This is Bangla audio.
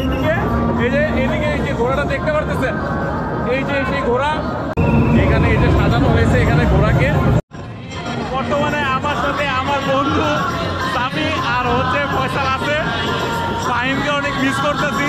এইদিকে এই যে এইদিকে এই যে ঘোড়াটা দেখতে পারতেছেন? এই যে সেই ঘোড়া। এখানে এই যে সাজানো হয়েছে এখানে ঘোড়াকে। বর্তমানে আমার সাথে আমার বন্ধু সামি আর হচ্ছে ফয়সাল আছে। ফাহিমকে অনেক মিস করতেছি।